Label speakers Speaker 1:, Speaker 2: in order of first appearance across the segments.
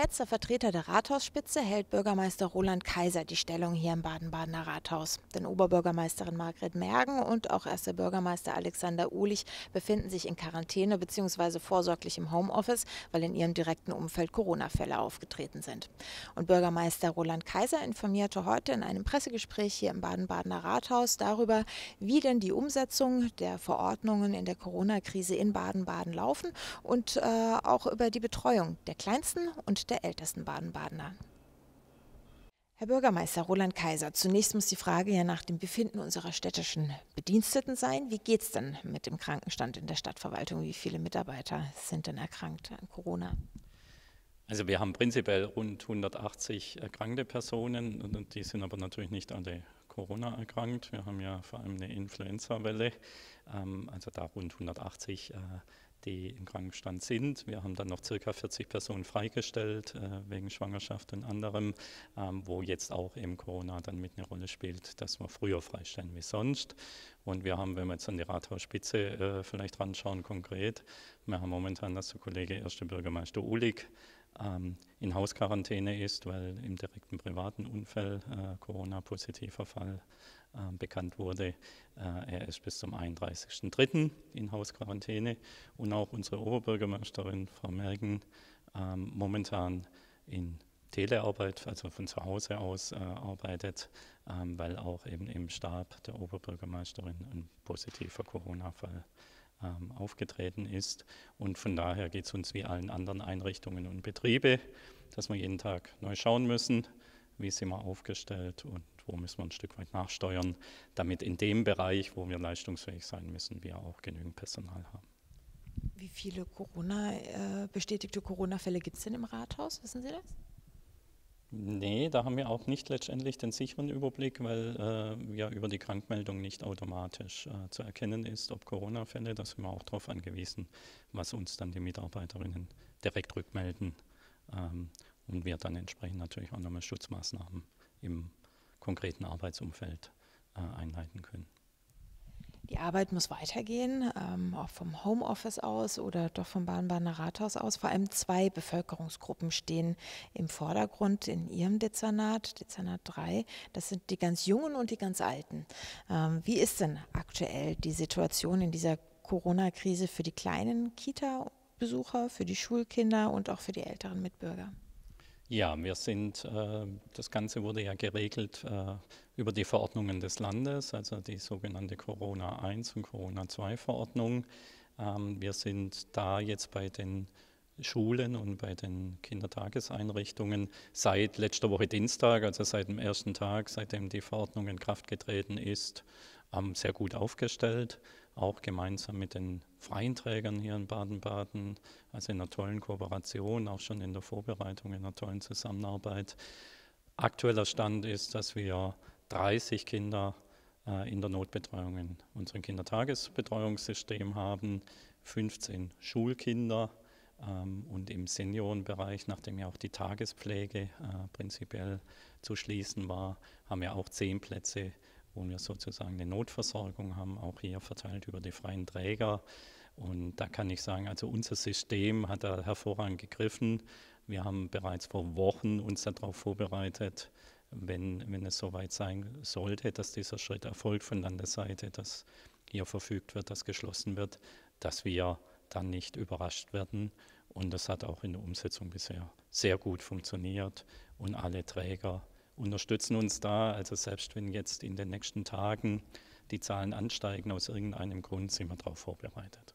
Speaker 1: letzter Vertreter der Rathausspitze hält Bürgermeister Roland Kaiser die Stellung hier im Baden-Badener Rathaus. Denn Oberbürgermeisterin Margret Mergen und auch erster Bürgermeister Alexander Uhlich befinden sich in Quarantäne bzw. vorsorglich im Homeoffice, weil in ihrem direkten Umfeld Corona-Fälle aufgetreten sind. Und Bürgermeister Roland Kaiser informierte heute in einem Pressegespräch hier im Baden-Badener Rathaus darüber, wie denn die Umsetzung der Verordnungen in der Corona-Krise in Baden-Baden laufen und äh, auch über die Betreuung der Kleinsten und der Ältesten Baden-Badener. Herr Bürgermeister Roland Kaiser, zunächst muss die Frage ja nach dem Befinden unserer städtischen Bediensteten sein. Wie geht es denn mit dem Krankenstand in der Stadtverwaltung? Wie viele Mitarbeiter sind denn erkrankt an Corona?
Speaker 2: Also wir haben prinzipiell rund 180 erkrankte Personen und die sind aber natürlich nicht alle Corona erkrankt. Wir haben ja vor allem eine Influenza-Welle, ähm, also da rund 180 die im Krankenstand sind. Wir haben dann noch circa 40 Personen freigestellt äh, wegen Schwangerschaft und anderem, ähm, wo jetzt auch eben Corona dann mit eine Rolle spielt, dass wir früher freistellen wie sonst. Und wir haben, wenn wir jetzt an die Rathausspitze äh, vielleicht ranschauen, konkret, wir haben momentan, dass der Kollege Erste Bürgermeister Ulig ähm, in Hausquarantäne ist, weil im direkten privaten Unfall äh, Corona-positiver Fall äh, bekannt wurde. Äh, er ist bis zum 31.03. in Hausquarantäne und auch unsere Oberbürgermeisterin, Frau Mergen, ähm, momentan in Telearbeit, also von zu Hause aus äh, arbeitet, ähm, weil auch eben im Stab der Oberbürgermeisterin ein positiver Corona-Fall ähm, aufgetreten ist. Und von daher geht es uns wie allen anderen Einrichtungen und Betriebe, dass wir jeden Tag neu schauen müssen, wie sind wir aufgestellt und wo müssen wir ein Stück weit nachsteuern, damit in dem Bereich, wo wir leistungsfähig sein müssen, wir auch genügend Personal haben.
Speaker 1: Wie viele Corona, äh, bestätigte Corona-Fälle gibt es denn im Rathaus? Wissen Sie das?
Speaker 2: Nee, da haben wir auch nicht letztendlich den sicheren Überblick, weil äh, ja über die Krankmeldung nicht automatisch äh, zu erkennen ist, ob Corona-Fälle. Da sind wir auch darauf angewiesen, was uns dann die Mitarbeiterinnen direkt rückmelden ähm, und wir dann entsprechend natürlich auch nochmal Schutzmaßnahmen im konkreten Arbeitsumfeld äh, einleiten können.
Speaker 1: Die Arbeit muss weitergehen, ähm, auch vom Homeoffice aus oder doch vom Bahnbahner Rathaus aus. Vor allem zwei Bevölkerungsgruppen stehen im Vordergrund in Ihrem Dezernat, Dezernat 3. Das sind die ganz Jungen und die ganz Alten. Ähm, wie ist denn aktuell die Situation in dieser Corona-Krise für die kleinen Kita-Besucher, für die Schulkinder und auch für die älteren Mitbürger?
Speaker 2: Ja, wir sind, äh, das Ganze wurde ja geregelt äh, über die Verordnungen des Landes, also die sogenannte Corona 1 und Corona 2 Verordnung. Ähm, wir sind da jetzt bei den Schulen und bei den Kindertageseinrichtungen seit letzter Woche Dienstag, also seit dem ersten Tag, seitdem die Verordnung in Kraft getreten ist, ähm, sehr gut aufgestellt auch gemeinsam mit den freien Trägern hier in Baden-Baden, also in einer tollen Kooperation, auch schon in der Vorbereitung, in einer tollen Zusammenarbeit. Aktueller Stand ist, dass wir 30 Kinder äh, in der Notbetreuung in unserem Kindertagesbetreuungssystem haben, 15 Schulkinder ähm, und im Seniorenbereich, nachdem ja auch die Tagespflege äh, prinzipiell zu schließen war, haben wir auch 10 Plätze wo wir sozusagen eine Notversorgung haben, auch hier verteilt über die freien Träger. Und da kann ich sagen, also unser System hat da hervorragend gegriffen. Wir haben bereits vor Wochen uns darauf vorbereitet, wenn, wenn es soweit sein sollte, dass dieser Schritt erfolgt von Landesseite, dass hier verfügt wird, dass geschlossen wird, dass wir dann nicht überrascht werden. Und das hat auch in der Umsetzung bisher sehr gut funktioniert und alle Träger unterstützen uns da. Also selbst wenn jetzt in den nächsten Tagen die Zahlen ansteigen, aus irgendeinem Grund sind wir darauf vorbereitet.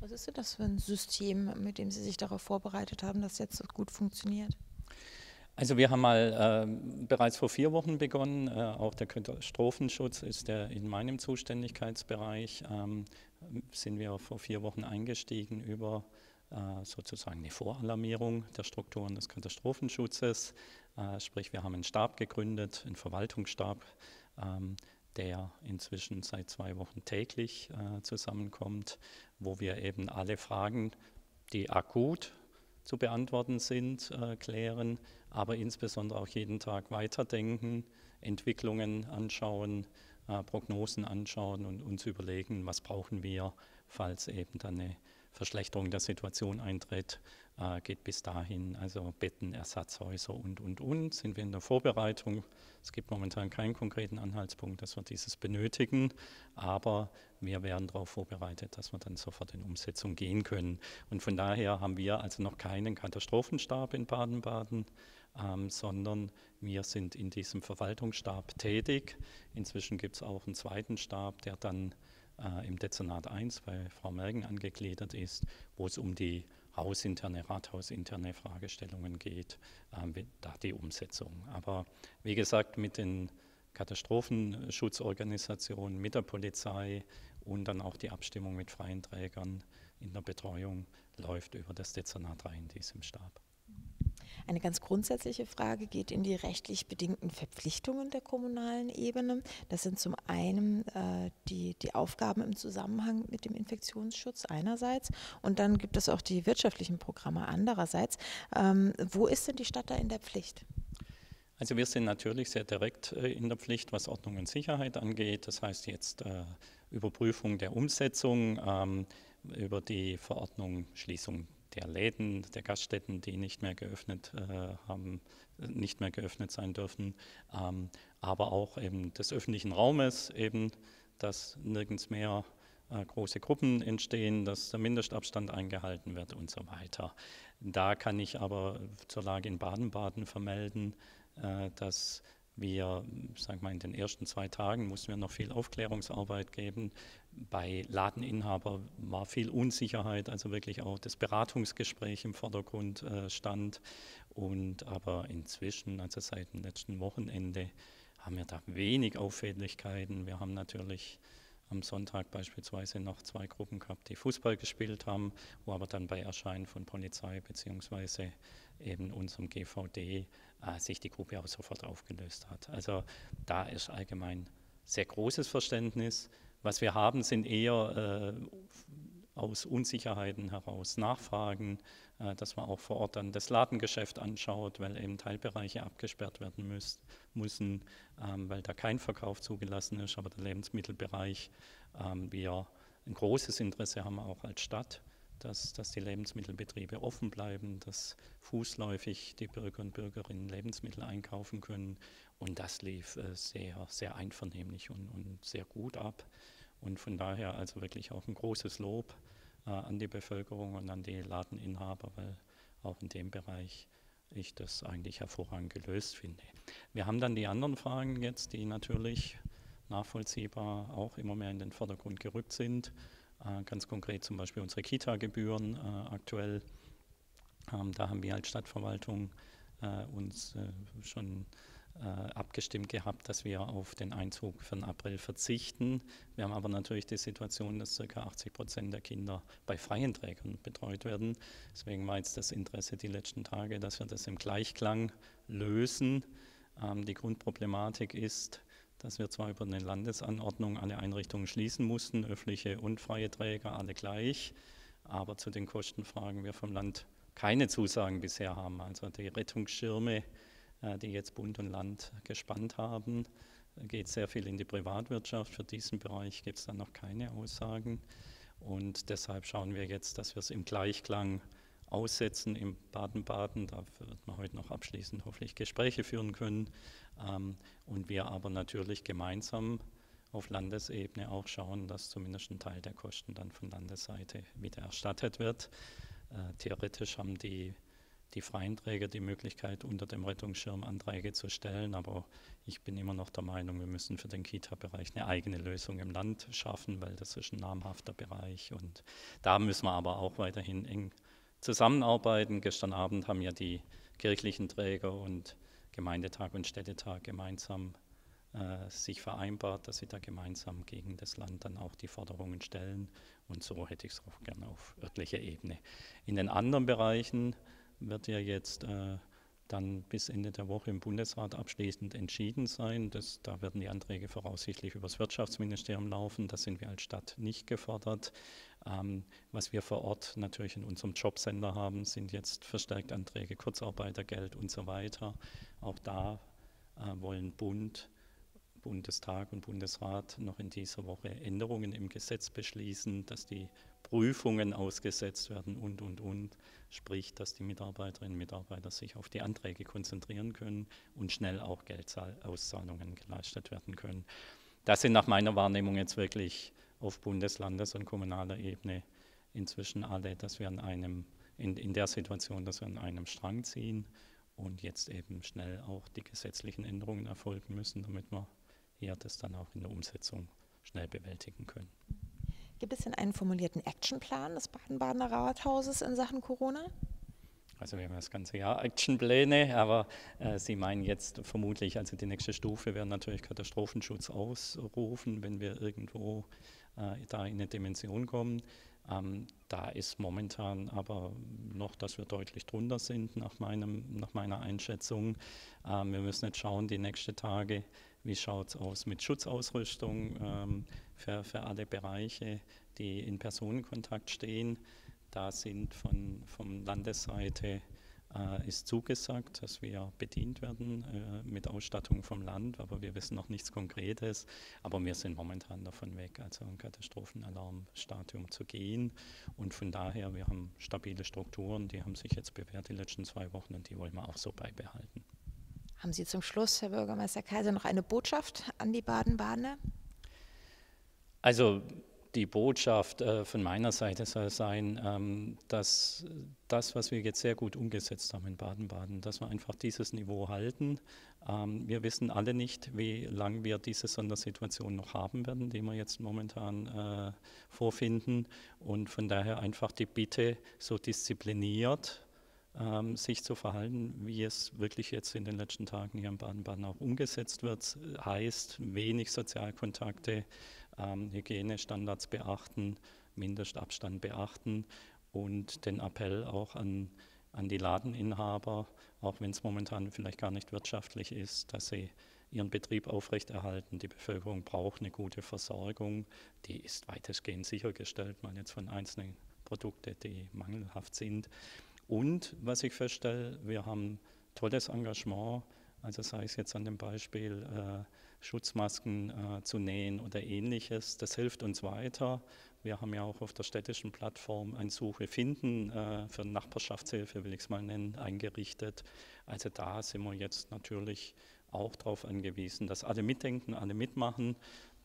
Speaker 1: Was ist denn das für ein System, mit dem Sie sich darauf vorbereitet haben, dass jetzt so gut funktioniert?
Speaker 2: Also wir haben mal äh, bereits vor vier Wochen begonnen. Äh, auch der Katastrophenschutz ist der in meinem Zuständigkeitsbereich. Ähm, sind wir vor vier Wochen eingestiegen über äh, sozusagen eine Voralarmierung der Strukturen des Katastrophenschutzes. Äh, sprich, wir haben einen Stab gegründet, einen Verwaltungsstab, ähm, der inzwischen seit zwei Wochen täglich äh, zusammenkommt, wo wir eben alle Fragen, die akut zu beantworten sind, äh, klären, aber insbesondere auch jeden Tag weiterdenken, Entwicklungen anschauen, Prognosen anschauen und uns überlegen, was brauchen wir, falls eben dann eine Verschlechterung der Situation eintritt, äh, geht bis dahin. Also Betten, Ersatzhäuser und, und, und. Sind wir in der Vorbereitung. Es gibt momentan keinen konkreten Anhaltspunkt, dass wir dieses benötigen, aber wir werden darauf vorbereitet, dass wir dann sofort in Umsetzung gehen können. Und von daher haben wir also noch keinen Katastrophenstab in Baden-Baden, ähm, sondern wir sind in diesem Verwaltungsstab tätig. Inzwischen gibt es auch einen zweiten Stab, der dann äh, im Dezernat 1 bei Frau Mergen angegliedert ist, wo es um die hausinterne, rathausinterne Fragestellungen geht, äh, da die Umsetzung. Aber wie gesagt, mit den Katastrophenschutzorganisationen, mit der Polizei und dann auch die Abstimmung mit freien Trägern in der Betreuung läuft über das Dezernat 3 in diesem Stab.
Speaker 1: Eine ganz grundsätzliche Frage geht in die rechtlich bedingten Verpflichtungen der kommunalen Ebene. Das sind zum einen äh, die, die Aufgaben im Zusammenhang mit dem Infektionsschutz einerseits und dann gibt es auch die wirtschaftlichen Programme andererseits. Ähm, wo ist denn die Stadt da in der Pflicht?
Speaker 2: Also wir sind natürlich sehr direkt äh, in der Pflicht, was Ordnung und Sicherheit angeht. Das heißt jetzt äh, Überprüfung der Umsetzung, ähm, über die Verordnung Schließung der Läden, der Gaststätten, die nicht mehr geöffnet äh, haben, nicht mehr geöffnet sein dürfen, ähm, aber auch eben des öffentlichen Raumes, eben, dass nirgends mehr äh, große Gruppen entstehen, dass der Mindestabstand eingehalten wird und so weiter. Da kann ich aber zur Lage in Baden-Baden vermelden, äh, dass wir, sag mal, in den ersten zwei Tagen mussten wir noch viel Aufklärungsarbeit geben. Bei Ladeninhaber war viel Unsicherheit, also wirklich auch das Beratungsgespräch im Vordergrund äh, stand. Und aber inzwischen, also seit dem letzten Wochenende, haben wir da wenig Auffälligkeiten. Wir haben natürlich am Sonntag beispielsweise noch zwei Gruppen gehabt, die Fußball gespielt haben, wo aber dann bei Erscheinen von Polizei bzw. eben unserem GVD äh, sich die Gruppe auch sofort aufgelöst hat. Also da ist allgemein sehr großes Verständnis. Was wir haben, sind eher äh, aus Unsicherheiten heraus Nachfragen, äh, dass man auch vor Ort dann das Ladengeschäft anschaut, weil eben Teilbereiche abgesperrt werden müß, müssen, ähm, weil da kein Verkauf zugelassen ist, aber der Lebensmittelbereich ähm, wir ein großes Interesse haben, auch als Stadt, dass, dass die Lebensmittelbetriebe offen bleiben, dass fußläufig die Bürger und Bürgerinnen Lebensmittel einkaufen können. Und das lief äh, sehr, sehr einvernehmlich und, und sehr gut ab. Und von daher also wirklich auch ein großes Lob äh, an die Bevölkerung und an die Ladeninhaber, weil auch in dem Bereich ich das eigentlich hervorragend gelöst finde. Wir haben dann die anderen Fragen jetzt, die natürlich nachvollziehbar auch immer mehr in den Vordergrund gerückt sind. Äh, ganz konkret zum Beispiel unsere Kita-Gebühren äh, aktuell. Ähm, da haben wir als Stadtverwaltung äh, uns schon abgestimmt gehabt, dass wir auf den Einzug für den April verzichten. Wir haben aber natürlich die Situation, dass ca. 80 Prozent der Kinder bei freien Trägern betreut werden. Deswegen war jetzt das Interesse die letzten Tage, dass wir das im Gleichklang lösen. Ähm, die Grundproblematik ist, dass wir zwar über eine Landesanordnung alle Einrichtungen schließen mussten, öffentliche und freie Träger, alle gleich, aber zu den Kostenfragen wir vom Land keine Zusagen bisher haben. Also die Rettungsschirme, äh, die jetzt Bund und Land gespannt haben, geht sehr viel in die Privatwirtschaft. Für diesen Bereich gibt es dann noch keine Aussagen. Und deshalb schauen wir jetzt, dass wir es im Gleichklang aussetzen im Baden-Baden. Da wird man heute noch abschließend hoffentlich Gespräche führen können. Ähm, und wir aber natürlich gemeinsam auf Landesebene auch schauen, dass zumindest ein Teil der Kosten dann von Landesseite wieder erstattet wird. Äh, theoretisch haben die, die freien Träger die Möglichkeit, unter dem Rettungsschirm Anträge zu stellen, aber ich bin immer noch der Meinung, wir müssen für den Kita-Bereich eine eigene Lösung im Land schaffen, weil das ist ein namhafter Bereich und da müssen wir aber auch weiterhin eng zusammenarbeiten. Gestern Abend haben ja die kirchlichen Träger und Gemeindetag und Städtetag gemeinsam äh, sich vereinbart, dass sie da gemeinsam gegen das Land dann auch die Forderungen stellen. Und so hätte ich es auch gerne auf örtlicher Ebene. In den anderen Bereichen wird ja jetzt äh, dann bis Ende der Woche im Bundesrat abschließend entschieden sein. Das, da werden die Anträge voraussichtlich über das Wirtschaftsministerium laufen. Da sind wir als Stadt nicht gefordert. Ähm, was wir vor Ort natürlich in unserem Jobcenter haben, sind jetzt verstärkt Anträge, Kurzarbeitergeld und so weiter. Auch da äh, wollen Bund, Bundestag und Bundesrat noch in dieser Woche Änderungen im Gesetz beschließen, dass die Prüfungen ausgesetzt werden und, und, und. Sprich, dass die Mitarbeiterinnen und Mitarbeiter sich auf die Anträge konzentrieren können und schnell auch Geldauszahlungen geleistet werden können. Das sind nach meiner Wahrnehmung jetzt wirklich auf Bundes-, Landes- und kommunaler Ebene inzwischen alle, dass wir an einem, in, in der Situation, dass wir an einem Strang ziehen und jetzt eben schnell auch die gesetzlichen Änderungen erfolgen müssen, damit wir hier das dann auch in der Umsetzung schnell bewältigen können.
Speaker 1: Gibt es denn einen formulierten Actionplan des Baden-Badener Rathauses in Sachen Corona?
Speaker 2: Also wir haben das ganze Jahr Actionpläne, aber äh, Sie meinen jetzt vermutlich, also die nächste Stufe wäre natürlich Katastrophenschutz ausrufen, wenn wir irgendwo äh, da in eine Dimension kommen. Ähm, da ist momentan aber noch, dass wir deutlich drunter sind nach, meinem, nach meiner Einschätzung. Ähm, wir müssen jetzt schauen, die nächsten Tage, wie schaut es aus mit Schutzausrüstung ähm, für, für alle Bereiche, die in Personenkontakt stehen. Da sind von, von Landesseite äh, ist zugesagt, dass wir bedient werden äh, mit Ausstattung vom Land, aber wir wissen noch nichts Konkretes. Aber wir sind momentan davon weg, also ein Katastrophenalarmstadium zu gehen. Und von daher, wir haben stabile Strukturen, die haben sich jetzt bewährt die letzten zwei Wochen und die wollen wir auch so beibehalten.
Speaker 1: Haben Sie zum Schluss, Herr Bürgermeister Kaiser, noch eine Botschaft an die Baden-Badener?
Speaker 2: Also die Botschaft äh, von meiner Seite soll sein, ähm, dass das, was wir jetzt sehr gut umgesetzt haben in Baden-Baden, dass wir einfach dieses Niveau halten. Ähm, wir wissen alle nicht, wie lange wir diese Sondersituation noch haben werden, die wir jetzt momentan äh, vorfinden. Und von daher einfach die Bitte, so diszipliniert ähm, sich zu verhalten, wie es wirklich jetzt in den letzten Tagen hier in Baden-Baden auch umgesetzt wird, heißt wenig Sozialkontakte, ähm, Hygienestandards beachten, Mindestabstand beachten und den Appell auch an, an die Ladeninhaber, auch wenn es momentan vielleicht gar nicht wirtschaftlich ist, dass sie ihren Betrieb aufrechterhalten. Die Bevölkerung braucht eine gute Versorgung, die ist weitestgehend sichergestellt, mal jetzt von einzelnen Produkten, die mangelhaft sind. Und was ich feststelle, wir haben tolles Engagement, also sei es jetzt an dem Beispiel äh, Schutzmasken äh, zu nähen oder ähnliches. Das hilft uns weiter. Wir haben ja auch auf der städtischen Plattform ein Suche finden äh, für Nachbarschaftshilfe, will ich es mal nennen, eingerichtet. Also da sind wir jetzt natürlich auch darauf angewiesen, dass alle mitdenken, alle mitmachen.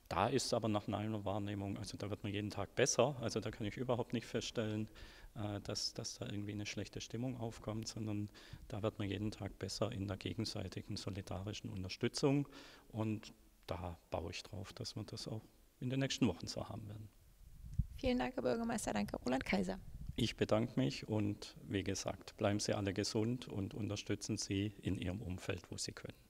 Speaker 2: Da ist aber nach meiner Wahrnehmung, also da wird man jeden Tag besser. Also da kann ich überhaupt nicht feststellen, äh, dass, dass da irgendwie eine schlechte Stimmung aufkommt, sondern da wird man jeden Tag besser in der gegenseitigen solidarischen Unterstützung. Und da baue ich drauf, dass wir das auch in den nächsten Wochen so haben werden.
Speaker 1: Vielen Dank, Herr Bürgermeister. Danke, Roland Kaiser.
Speaker 2: Ich bedanke mich und wie gesagt, bleiben Sie alle gesund und unterstützen Sie in Ihrem Umfeld, wo Sie können.